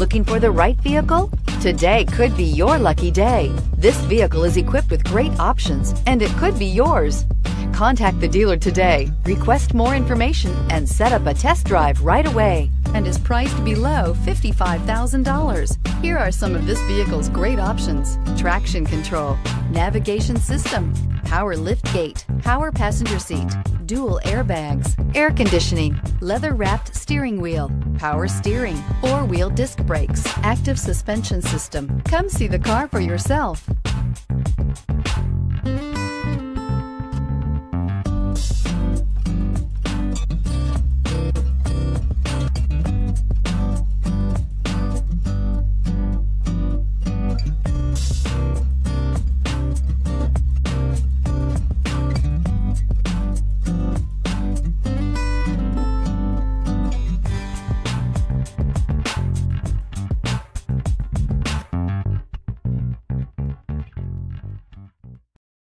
Looking for the right vehicle? Today could be your lucky day. This vehicle is equipped with great options and it could be yours. Contact the dealer today, request more information, and set up a test drive right away. And is priced below $55,000. Here are some of this vehicle's great options traction control, navigation system, power lift gate, power passenger seat, dual airbags, air conditioning, leather wrapped steering wheel, power steering, four wheel disc brakes, active suspension system. Come see the car for yourself.